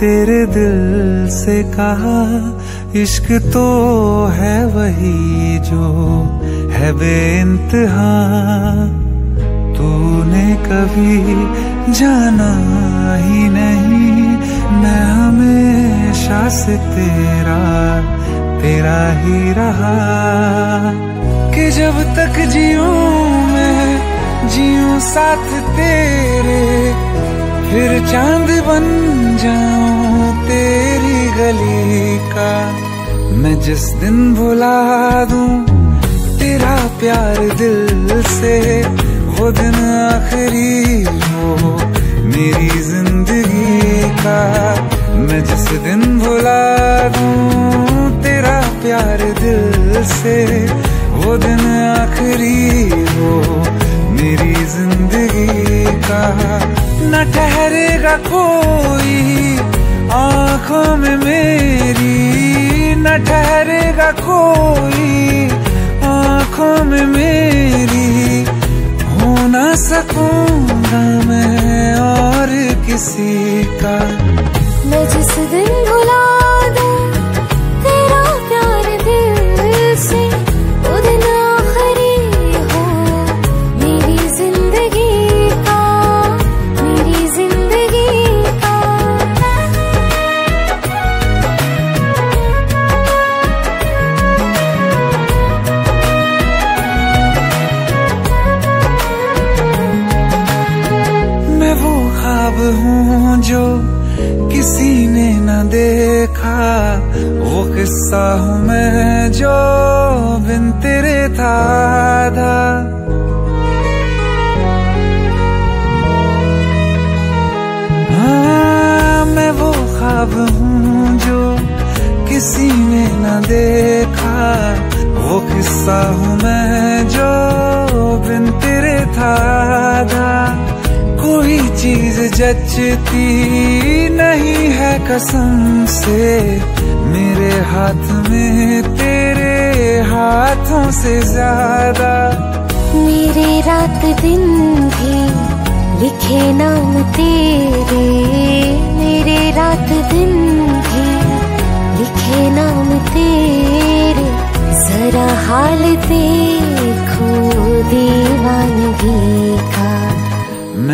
तेरे दिल से कहा, इश्क तो है वही जो है बेइंतहा। तूने कभी जाना ही नहीं, मैं हमेशा से तेरा तेरा ही रहा। कि जब तक जियूं मैं, जियूं साथ तेरे फिर चाँद बन जाऊँ तेरी गली का। मैं जिस दिन भुला दूँ तेरा प्यार दिल से, वो दिन आखिरी हो मेरी ज़िंदगी का। मैं जिस दिन भुला दूँ तेरा प्यार दिल से, वो दिन आखिरी हो मेरी ज़िंदगी का न ठहरेगा कोई। आँखों में मेरी न ठहरेगा कोई। आँखों में मेरी हो ना सकूँगा मैं और किसी का। जो किसी ने न देखा, वो किस्सा हूँ मैं जो बिन तेरे था आधा। हाँ वो हूँ जो किसी ने न देखा, वो किस्सा हूँ मैं जो बिन तेरे था जचती नहीं है कसम से। मेरे हाथ में तेरे हाथों से ज़्यादा। मेरे रात दिन भी लिखे नाम तेरे।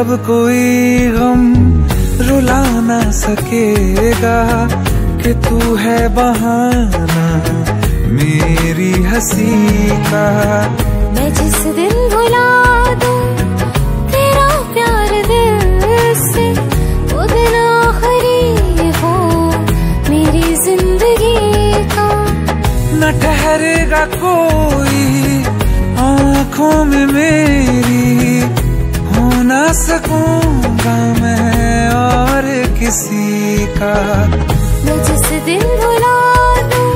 अब कोई गम रुला ना सकेगा कि तू है बहाना मेरी हँसी का। मैं जिस दिन भुला दूँ तेरा प्यार दिल से वो दिन आखिरी हो मेरी ज़िंदगी का। न ठहरेगा कोई आँखों में मेरी ना सकूँगा मैं और किसी का। मैं जिस दिन भुला दूँ।